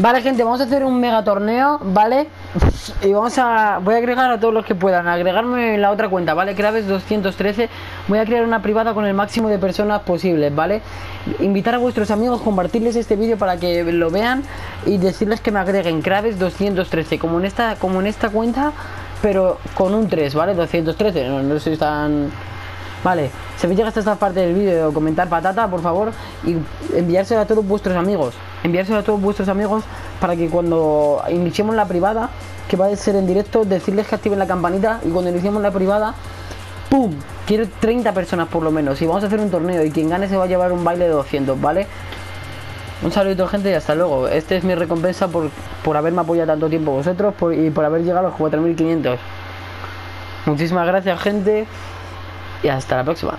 Vale, gente, vamos a hacer un mega torneo, ¿vale? Y vamos a... Voy a agregar a todos los que puedan, agregarme en la otra cuenta, ¿vale? Craves 213. Voy a crear una privada con el máximo de personas posibles, ¿vale? Invitar a vuestros amigos, compartirles este vídeo para que lo vean y decirles que me agreguen Craves 213, como en esta, como en esta cuenta, pero con un 3, ¿vale? 213, no, no soy tan... Vale, si habéis llegado hasta esta parte del vídeo, comentar patata, por favor, y enviárselo a todos vuestros amigos. Enviárselo a todos vuestros amigos para que cuando iniciemos la privada, que va a ser en directo, decirles que activen la campanita y cuando iniciemos la privada, ¡pum! Quiero 30 personas por lo menos y vamos a hacer un torneo y quien gane se va a llevar un baile de 200, ¿vale? Un saludo gente y hasta luego. Este es mi recompensa por, por haberme apoyado tanto tiempo vosotros y por haber llegado a los 4500. Muchísimas gracias gente y hasta la próxima.